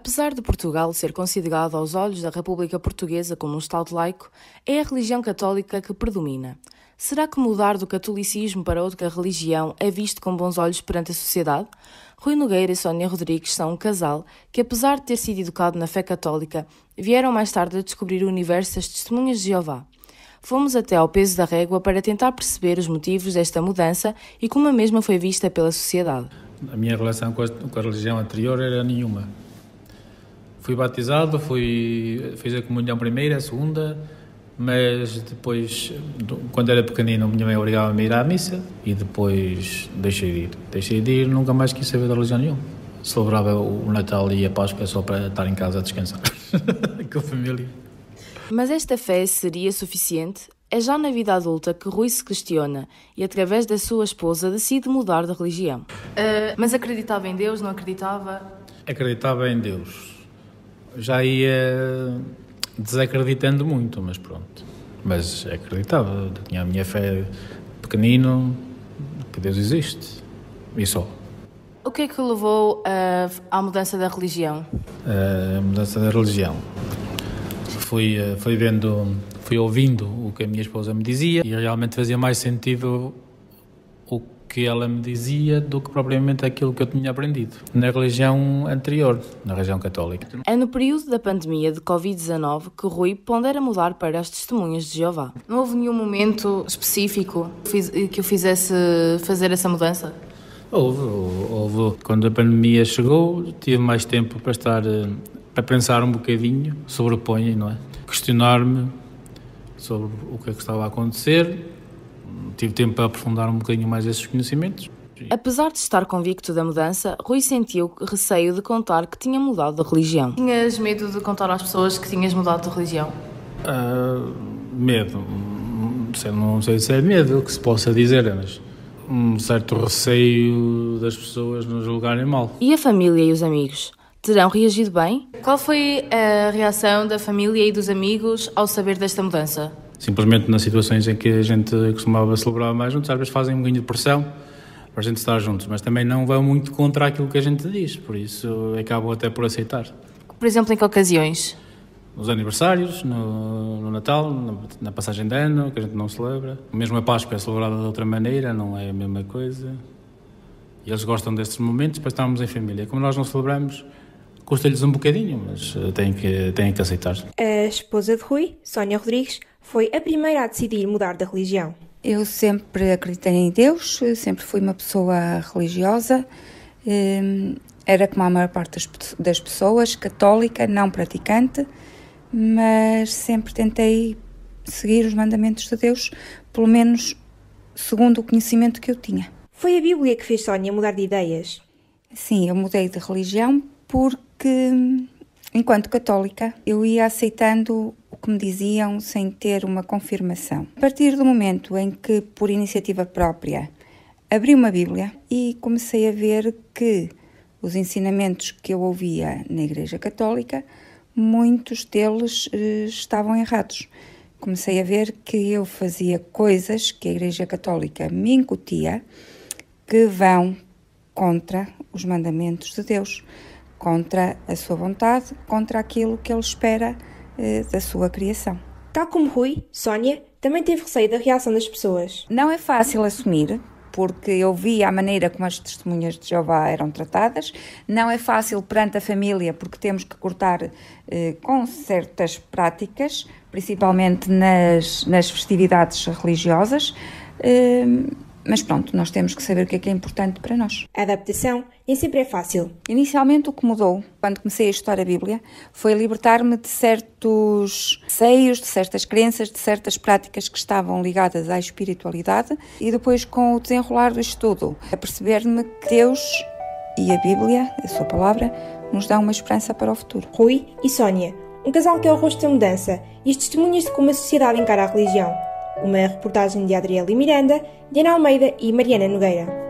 Apesar de Portugal ser considerado aos olhos da República Portuguesa como um Estado laico, é a religião católica que predomina. Será que mudar do catolicismo para outra religião é visto com bons olhos perante a sociedade? Rui Nogueira e Sónia Rodrigues são um casal que, apesar de ter sido educado na fé católica, vieram mais tarde a descobrir o universo das testemunhas de Jeová. Fomos até ao peso da régua para tentar perceber os motivos desta mudança e como a mesma foi vista pela sociedade. A minha relação com a, com a religião anterior era nenhuma Fui batizado, fui, fiz a comunhão primeira, a segunda, mas depois, quando era pequenino, minha mãe obrigava-me a ir à missa e depois deixei de ir. Deixei de ir, nunca mais quis saber da religião nenhuma. Celebrava o Natal e a Páscoa só para estar em casa a descansar com a família. Mas esta fé seria suficiente? É já na vida adulta que Rui se questiona e, através da sua esposa, decide mudar de religião. Uh, mas acreditava em Deus, não acreditava? Acreditava em Deus já ia desacreditando muito, mas pronto. Mas acreditava, tinha a minha fé pequenino, que Deus existe, e só. O que é que levou uh, à mudança da religião? Uh, a mudança da religião. Fui, uh, fui vendo, fui ouvindo o que a minha esposa me dizia e realmente fazia mais sentido o que ela me dizia do que propriamente aquilo que eu tinha aprendido na religião anterior, na religião católica. É no período da pandemia de Covid-19 que Rui pondera mudar para as testemunhas de Jeová. Não houve nenhum momento específico que o fizesse fazer essa mudança? Houve, houve. Quando a pandemia chegou, tive mais tempo para estar a pensar um bocadinho sobre o ponho, não é? Questionar-me sobre o que é que estava a acontecer tive tempo para aprofundar um bocadinho mais esses conhecimentos. Apesar de estar convicto da mudança, Rui sentiu receio de contar que tinha mudado de religião. Tinhas medo de contar às pessoas que tinhas mudado de religião? Uh, medo. Não sei se é medo que se possa dizer, mas um certo receio das pessoas nos julgarem mal. E a família e os amigos? Terão reagido bem? Qual foi a reação da família e dos amigos ao saber desta mudança? Simplesmente nas situações em que a gente costumava celebrar mais juntos, às vezes fazem um ganho de pressão para a gente estar juntos, mas também não vão muito contra aquilo que a gente diz, por isso acabam até por aceitar. Por exemplo, em que ocasiões? Nos aniversários, no, no Natal, na, na, passagem de ano, que a gente não celebra. Mesmo a Páscoa é celebrada de outra maneira, não é a mesma coisa. E eles gostam destes momentos para estarmos em família. Como nós não celebramos, custa-lhes um bocadinho, mas eh, têm que, têm que aceitar. A esposa de Rui, Sónia Rodrigues, foi a primeira a decidir mudar da religião? Eu sempre acreditei em Deus, sempre fui uma pessoa religiosa. Hum, era como a maior parte das pessoas, católica, não praticante, mas sempre tentei seguir os mandamentos de Deus, pelo menos segundo o conhecimento que eu tinha. Foi a Bíblia que fez Sónia mudar de ideias? Sim, eu mudei de religião porque, enquanto católica, eu ia aceitando que me diziam sem ter uma confirmação. A partir do momento em que, por iniciativa própria, abri uma Bíblia e comecei a ver que os ensinamentos que eu ouvia na Igreja Católica, muitos deles eh, estavam errados. Comecei a ver que eu fazia coisas que a Igreja Católica me incutia que vão contra os mandamentos de Deus, contra a sua vontade, contra aquilo que ele espera da sua criação. Tal como Rui, Sónia também teve receio da reação das pessoas. Não é fácil assumir, porque eu vi a maneira como as testemunhas de Jeová eram tratadas. Não é fácil perante a família, porque temos que cortar eh, com certas práticas, principalmente nas, nas festividades religiosas. Eh, mas pronto, nós temos que saber o que é que é importante para nós. A adaptação nem sempre é fácil. Inicialmente, o que mudou, quando comecei a estudar a Bíblia, foi libertar-me de certos seios, de certas crenças, de certas práticas que estavam ligadas à espiritualidade e depois, com o desenrolar do estudo, a perceber-me que Deus e a Bíblia, a Sua palavra, nos dão uma esperança para o futuro. Rui e Sónia, um casal que é o rosto da mudança e as testemunhas de como a sociedade encara a religião. Uma reportagem de Adriele Miranda, Diana Almeida e Mariana Nogueira.